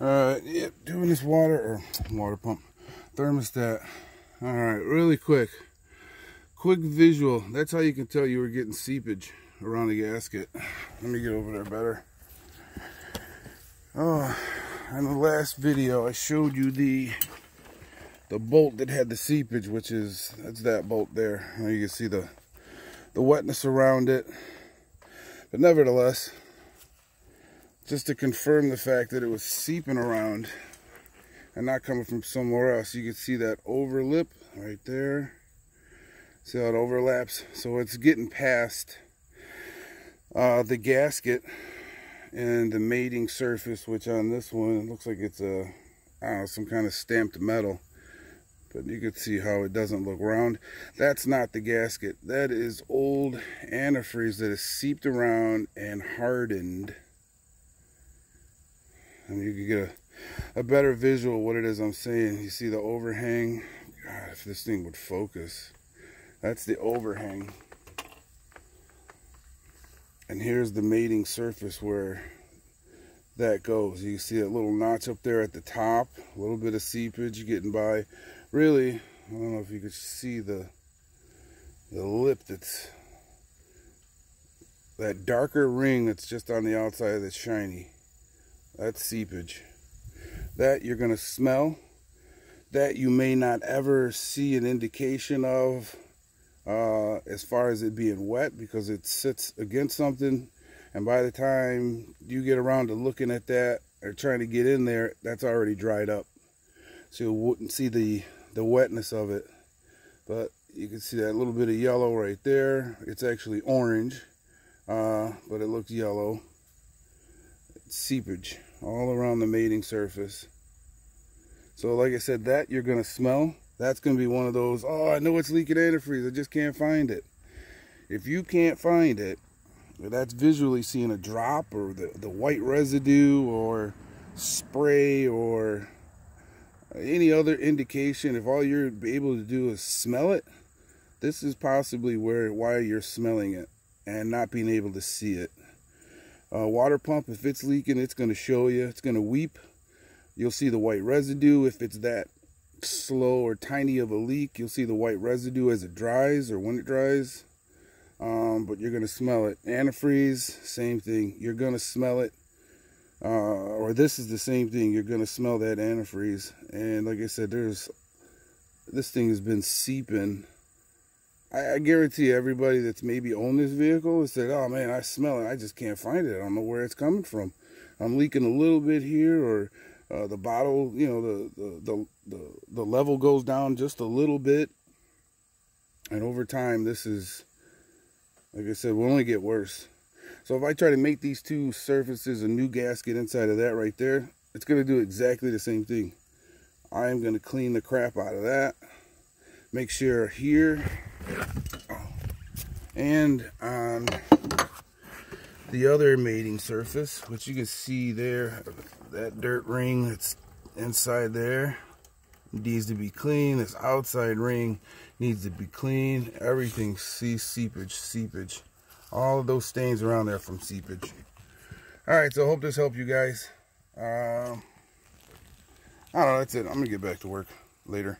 Uh, yep, doing this water or water pump thermostat. All right, really quick, quick visual. That's how you can tell you were getting seepage around the gasket. Let me get over there better. Oh, in the last video, I showed you the the bolt that had the seepage, which is that's that bolt there. Now you can see the the wetness around it. But nevertheless, just to confirm the fact that it was seeping around and not coming from somewhere else. You can see that overlip right there. See how it overlaps? So it's getting past uh, the gasket and the mating surface, which on this one, looks like it's a, I don't know, some kind of stamped metal. But you can see how it doesn't look round. That's not the gasket. That is old antifreeze that has seeped around and hardened you can get a, a better visual of what it is I'm saying. You see the overhang? God, if this thing would focus. That's the overhang. And here's the mating surface where that goes. You see that little notch up there at the top, a little bit of seepage getting by. Really, I don't know if you could see the the lip that's that darker ring that's just on the outside that's shiny. That's seepage. That you're going to smell. That you may not ever see an indication of uh, as far as it being wet because it sits against something. And by the time you get around to looking at that or trying to get in there, that's already dried up. So you wouldn't see the, the wetness of it. But you can see that little bit of yellow right there. It's actually orange, uh, but it looks yellow. It's seepage all around the mating surface. So like I said, that you're gonna smell. That's gonna be one of those, oh, I know it's leaking antifreeze, I just can't find it. If you can't find it, that's visually seeing a drop or the, the white residue or spray or any other indication. If all you're able to do is smell it, this is possibly where why you're smelling it and not being able to see it. Uh, water pump, if it's leaking, it's going to show you. It's going to weep. You'll see the white residue. If it's that slow or tiny of a leak, you'll see the white residue as it dries or when it dries. Um, but you're going to smell it. Antifreeze, same thing. You're going to smell it. Uh, or this is the same thing. You're going to smell that antifreeze. And like I said, there's this thing has been seeping I, I guarantee everybody that's maybe owned this vehicle has said, oh man, I smell it. I just can't find it. I don't know where it's coming from. I'm leaking a little bit here or uh, the bottle, you know, the, the, the, the, the level goes down just a little bit. And over time, this is, like I said, will only get worse. So if I try to make these two surfaces a new gasket inside of that right there, it's going to do exactly the same thing. I am going to clean the crap out of that. Make sure here and on the other mating surface, which you can see there, that dirt ring that's inside there needs to be clean. This outside ring needs to be clean. Everything see seepage, seepage. All of those stains around there from seepage. All right, so I hope this helped you guys. Uh, I don't know, that's it. I'm going to get back to work later.